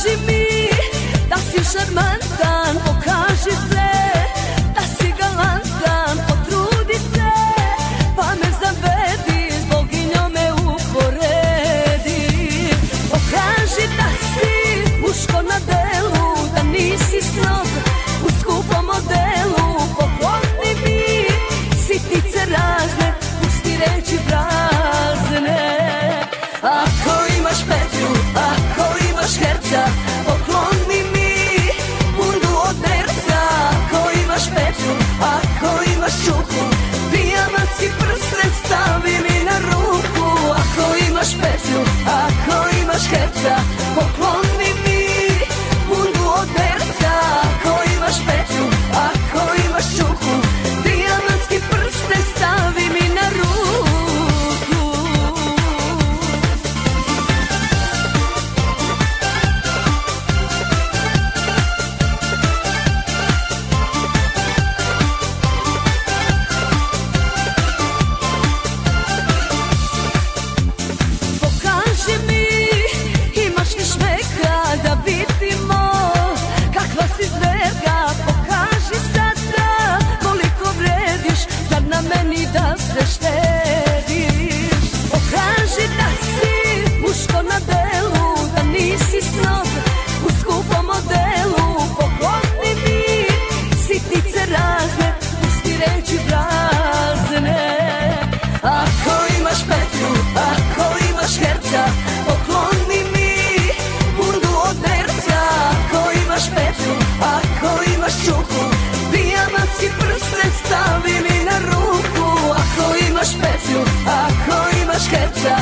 pokaži mi da si šarmantan, pokaži se Pijanac i prste stavi mi na ruku. Ako imaš petlju, ako imaš kepca